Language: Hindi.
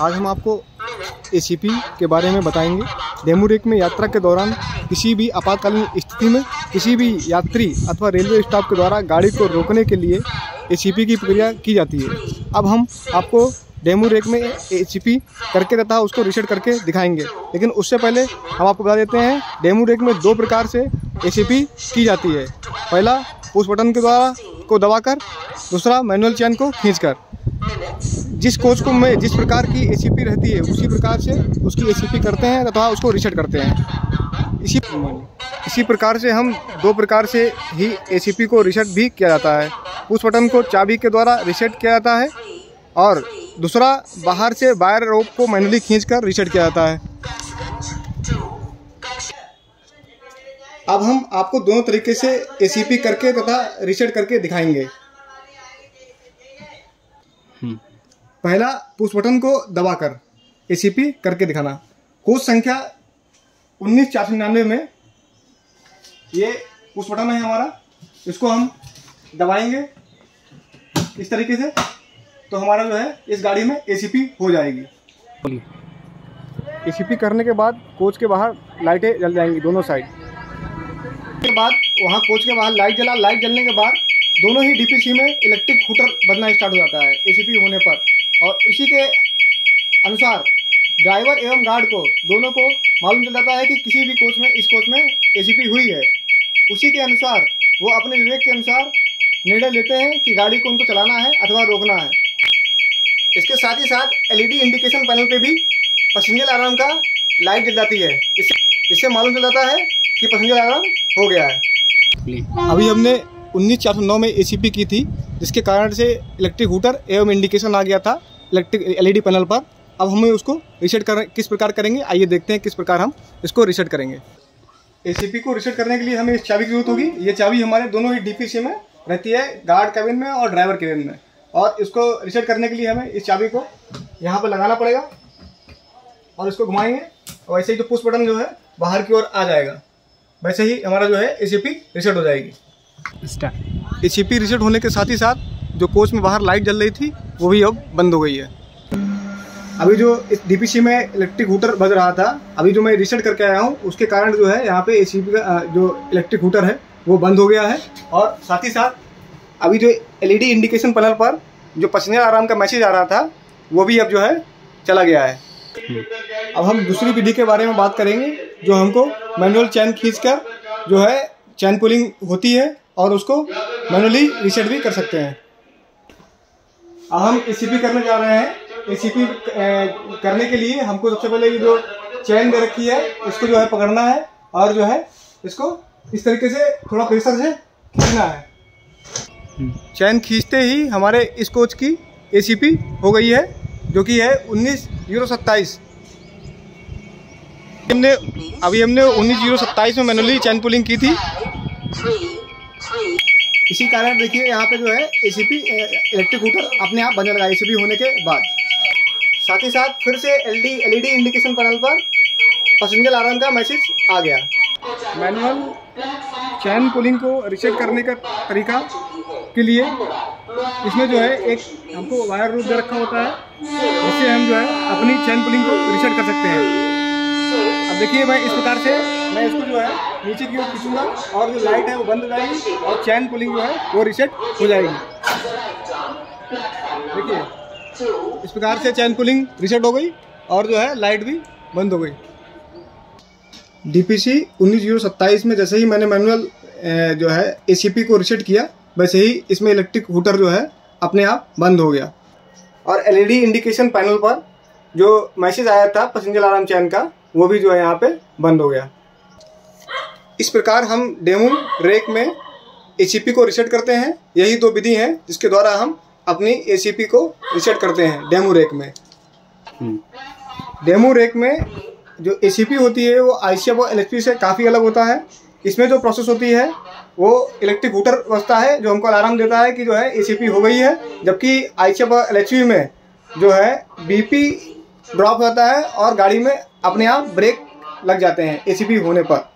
आज हम आपको एसीपी के बारे में बताएँगे। डेमू रेक में यात्रा के दौरान किसी भी आपातकालीन स्थिति में किसी भी यात्री अथवा रेलवे स्टाफ के द्वारा गाड़ी को रोकने के लिए एसीपी की प्रक्रिया की जाती है। अब हम आपको डेमू रेक में एसीपी करके तथा उसको रिसेट करके दिखाएँगे। लेकिन उससे पहले हम आपको बता देते हैं डेमू रेक में दो प्रकार से एसीपी की जाती है। पहला पुश बटन के द्वारा को दबाकर, दूसरा मैनुअल चैन को खींचकर। जिस कोच को में, जिस प्रकार की एसीपी रहती है, उसी प्रकार से उसकी ए करते हैं तथा उसको रिसेट करते हैं। इसी इसी प्रकार से हम दो प्रकार से ही एसीपी को रिसेट भी किया जाता है। उस बटन को चाबी के द्वारा रिसेट किया जाता है और दूसरा बाहर से वायर रोप को मैनुअली खींचकर रिसेट किया जाता है। अब हम आपको दोनों तरीके से एसीपी करके तथा रिसेट करके दिखाएँगे। पहला, पुश बटन को दबाकर एसीपी करके दिखाना। कोच संख्या उन्नीस चार सौ निन्यानवे में ये पुश बटन है हमारा। इसको हम दबाएँगे इस तरीके से तो हमारा जो है, इस गाड़ी में एसीपी हो जाएगी। एसीपी करने के बाद कोच के बाहर लाइटें जल जाएँगी दोनों साइड। के बाद वहाँ कोच के बाहर लाइट जला, लाइट जलने के बाद दोनों ही डीपीसी में इलेक्ट्रिक हुटर बनना स्टार्ट हो जाता है एसीपी होने पर। और इसी के अनुसार ड्राइवर एवं गार्ड को दोनों को मालूम चल जाता है कि किसी भी कोच में इस कोच में ए हुई है। उसी के अनुसार वो अपने विवेक के अनुसार निर्णय लेते हैं कि गाड़ी को उनको चलाना है अथवा रोकना है। इसके साथ ही साथ एलईडी इंडिकेशन पैनल पे भी पैसेंजर अलार्म का लाइट जल जाती है। इससे इससे मालूम चल जाता है कि पैसेंजर अलार्म हो गया है। अभी हमने उन्नीस चार सौ नौ में एसीपी की थी, जिसके कारण से इलेक्ट्रिक हुटर एवं इंडिकेशन आ गया था इलेक्ट्रिक एलईडी पैनल पर। अब हमें उसको रिसेट कर, किस प्रकार करेंगे? आइए देखते हैं किस प्रकार हम इसको रिसेट करेंगे। एसीपी को रिसेट करने के लिए हमें इस चाबी की ज़रूरत होगी। ये चाबी हमारे दोनों ही डी में रहती है गार्ड कैबिन में और ड्राइवर कैबिन में। और इसको रिसेट करने के लिए हमें इस चाबी को यहाँ पर लगाना पड़ेगा और इसको घुमाएँगे। और वैसे ही जो पुश बटन जो है, बाहर की ओर आ जाएगा। वैसे ही हमारा जो है ए रिसेट हो जाएगी। ये सीपी रिसेट होने के साथ ही साथ जो कोच में बाहर लाइट जल रही थी, वो भी अब बंद हो गई है। अभी जो इस डीपीसी में इलेक्ट्रिक हूटर बज रहा था, अभी जो मैं रिसेट करके आया हूँ, उसके कारण जो है यहाँ पे ए सी का जो इलेक्ट्रिक हूटर है, वो बंद हो गया है। और साथ ही साथ अभी जो एलईडी इंडिकेशन पैनल पर जो पसीने आराम का मैसेज आ रहा था, वो भी अब जो है चला गया है। अब हम दूसरी विधि के बारे में बात करेंगे, जो हमको मैनुअल चैन खींचकर जो है चैन पुलिंग होती है और उसको मैनुअली रिसेट भी कर सकते हैं। अब हम एसीपी करने जा रहे हैं। एसीपी करने के लिए हमको सबसे पहले ये जो चैन दे रखी है इसको जो है पकड़ना है और जो है इसको इस तरीके से थोड़ा प्रेशर से खींचना है। चैन खींचते ही हमारे इस कोच की एसीपी हो गई है, जो कि है उन्नीस ज़ीरो सत्ताईस। हमने, अभी हमने उन्नीस ज़ीरो सत्ताईस में मैनुअली चैन पुलिंग की थी। इसी कारण देखिए, यहाँ पे जो है एसीपी इलेक्ट्रिक हूटर अपने आप बंद लगा एसीपी होने के बाद। साथ ही साथ फिर से एलडी एलईडी इंडिकेशन पैनल पर पैसेंजर अलार्म का मैसेज आ गया। मैनुअल चैन पुलिंग को रिसेट करने का तरीका के लिए इसमें जो है एक हमको वायर रूप दे रखा होता है, जिससे हम जो है अपनी चैन पुलिंग को रिसेट कर सकते हैं। अब देखिए मैं इस प्रकार से मैं इसको जो है नीचे की ओर खींचूँगा और जो लाइट है वो बंद हो जाएगी और चैन पुलिंग जो है वो रिसेट हो जाएगी। देखिए, इस प्रकार से चैन पुलिंग रिसेट हो गई और जो है लाइट भी बंद हो गई। डीपीसी उन्नीस ज़ीरो सत्ताईस में जैसे ही मैंने मैनुअल जो है एसीपी को रिसेट किया, वैसे ही इसमें इलेक्ट्रिक हुटर जो है अपने आप बंद हो गया। और एलईडी इंडिकेशन पैनल पर जो मैसेज आया था पसेंजर आराम चैन का, वो भी जो है यहाँ पे बंद हो गया। इस प्रकार हम डेमो रेक में एसीपी को रिसेट करते हैं। यही दो विधि हैं जिसके द्वारा हम अपनी एसीपी को रिसेट करते हैं डेमो रेक में। डेमो रेक में जो एसीपी होती है वो आई सी एल से काफ़ी अलग होता है। इसमें जो प्रोसेस होती है वो इलेक्ट्रिक हूटर बसता है जो हमको अलार्म देता है कि जो है एसीपी हो गई है जबकि आई सी एल में जो है बीपी ड्रॉप होता है और गाड़ी में अपने आप ब्रेक लग जाते हैं एसीपी होने पर।